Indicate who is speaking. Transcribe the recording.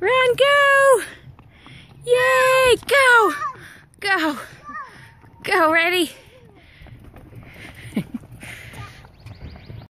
Speaker 1: Run, go! Yay, go! Go! Go, ready?